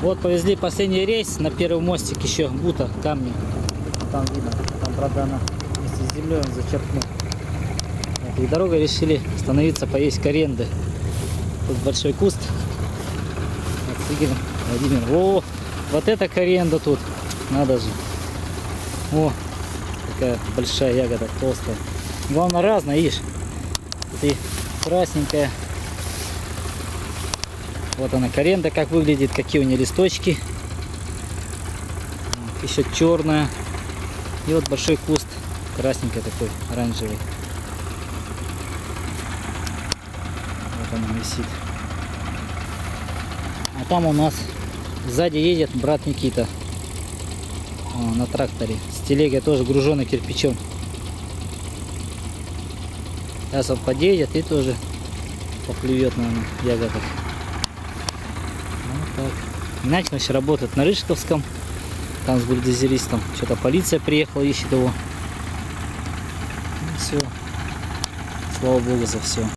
Вот повезли последний рейс на первый мостик еще бута, камни. Там видно, там правда она вместе с землей он зачерпнул. Вот, и дорогой решили остановиться поесть коренды. Тут большой куст. Вот с Игорем Владимиром. О, вот это коренда тут. Надо же. О, такая большая ягода, толстая. Главное разная, видишь. Ты красненькая. Вот она коренда как выглядит, какие у нее листочки. Еще черная. И вот большой куст, красненький такой, оранжевый. Вот она висит. А там у нас сзади едет брат Никита. О, на тракторе. С телегой тоже груженной кирпичом. Сейчас он подъедет и тоже поклюет, наверное, ягодок. Вот так. Иначе еще работает на Рыжковском. Там с бульдозеристом. Что-то полиция приехала, ищет его. все. Слава богу за все.